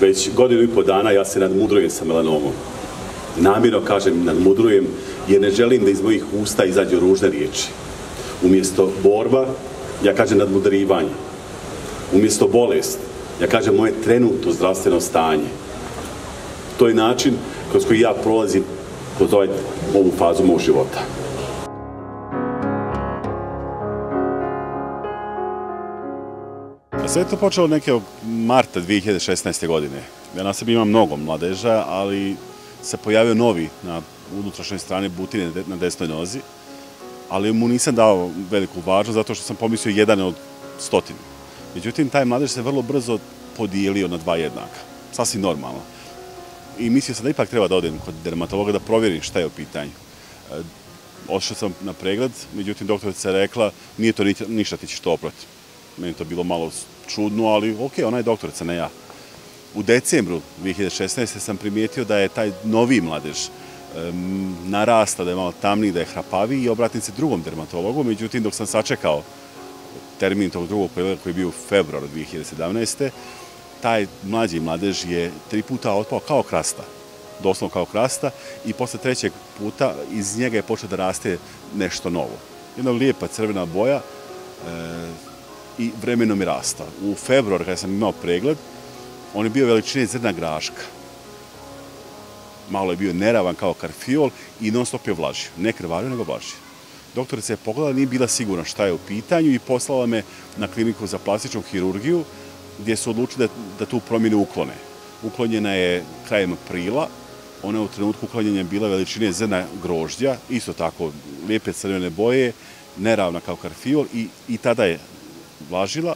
Već godinu i po dana ja se nadmudrujem sa melanomom. Namjerno kažem nadmudrujem jer ne želim da iz mojih usta izađu ružne riječi. Umjesto borba, ja kažem nadmudrivanje. Umjesto bolest, ja kažem moje trenutno zdravstveno stanje. To je način kroz koji ja prolazim kroz ovaj, ovu fazu mog života. Sve je to počelo neke marta 2016. godine. Ja na sebi imam mnogo mladeža, ali se pojavio novi na unutrašnjoj strani butine na desnoj nozi, ali mu nisam dao veliku važnost zato što sam pomislio jedan od stotinu. Međutim, taj mladež se vrlo brzo podijelio na dva jednaka. Sasvim normalno. I mislio sam da ipak treba da odem kod dermatologa da provjerim šta je u pitanju. E, Ošao sam na pregled, međutim, doktorica je rekla nije to ništa, ti ćeš to oprati. Meni to bilo malo čudno, ali ok, ona je doktorica, ne ja. U decembru 2016. sam primijetio da je taj novi mladež narasta, da je malo tamniji, da je hrapavi i obratim se drugom dermatologu. Međutim, dok sam sačekao termin tog drugog pregleda koji je bio u februaru 2017. taj mlađi mladež je tri puta otpao kao krasta, doslovno kao krasta i posle trećeg puta iz njega je počeo da raste nešto novo. Jedna lijepa crvena boja e, i vremenom je rasta. U februar kada sam imao pregled, on je bio veličine zrna graška. Malo je bio neravan kao karfiol i non stop je vlažio. Ne krvario, nego vlažio. Doktorica je pogledala, nije bila sigurna šta je u pitanju i poslala me na kliniku za plastičnu hirurgiju gdje su odlučili da, da tu promjenu uklone. Uklonjena je krajem aprila, ona je u trenutku uklonjenja bila veličine zrna grožđa, isto tako lijepe crvene boje, neravna kao karfiol i, i tada je vlažila.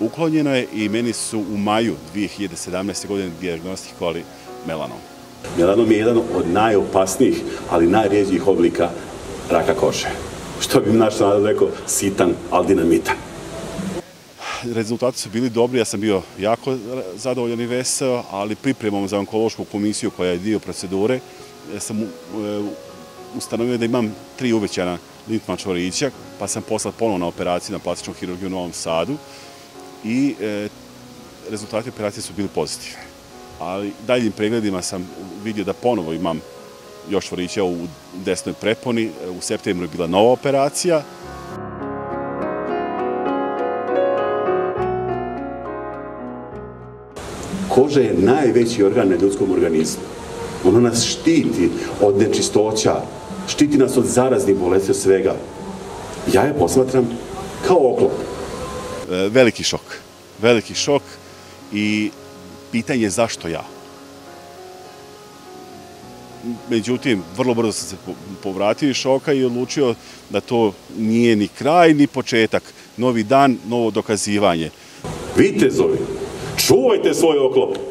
Uklonjeno je i meni su u maju 2017. godine diagnostikovali melanom. Melanom je jedan od najopasnijih, ali najrijeđih oblika raka kože. Što bi naš narod rekao, sitan, ali dinamitan. Rezultati su bili dobri, ja sam bio jako zadovoljan i veseo, ali pripremom za onkološku komisiju koja je dio procedure, ja sam e, ustanovio da imam tri uvećana limfma čvorića, pa sam poslat ponovno na operaciju na plastičnom hirurgiju u Novom Sadu i e, rezultati operacije su bili pozitivni. Ali daljim pregledima sam vidio da ponovo imam još čvorića u desnoj preponi. U septembru je bila nova operacija. Koža je najveći organ na ljudskom organizmu. Ono nas štiti od nečistoća, štiti nas od zaraznih bolesti, od svega. Ja je posmatram kao oklop. E, veliki šok. Veliki šok i pitanje je zašto ja. Međutim, vrlo brzo sam se povratio iz šoka i odlučio da to nije ni kraj, ni početak. Novi dan, novo dokazivanje. Vitezovi, čuvajte svoj oklop.